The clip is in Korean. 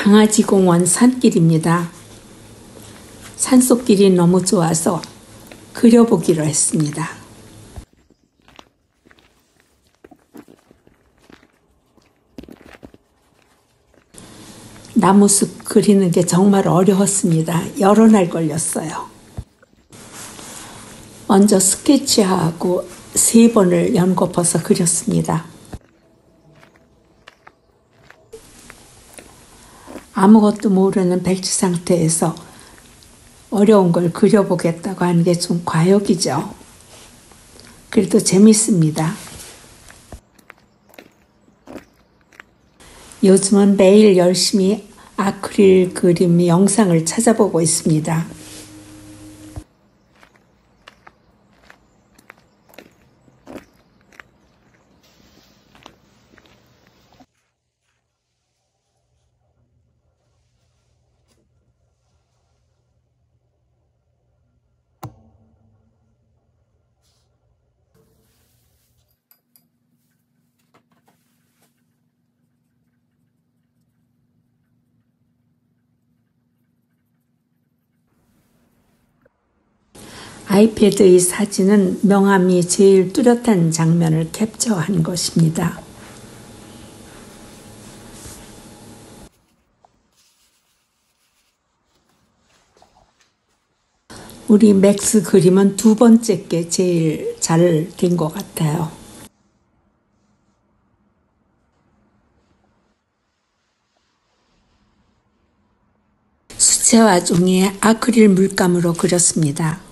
강아지공원 산길입니다. 산속길이 너무 좋아서 그려보기로 했습니다. 나무숲 그리는 게 정말 어려웠습니다. 여러 날 걸렸어요. 먼저 스케치하고 세 번을 연곱어서 그렸습니다. 아무것도 모르는 백지 상태에서 어려운 걸 그려보겠다고 하는 게 좀 과욕이죠. 그래도 재밌습니다. 요즘은 매일 열심히 아크릴 그림 영상을 찾아보고 있습니다. 아이패드의 사진은 명암이 제일 뚜렷한 장면을 캡처한 것입니다. 우리 맥스 그림은 두 번째 게 제일 잘 된 것 같아요. 수채화 종이에 아크릴 물감으로 그렸습니다.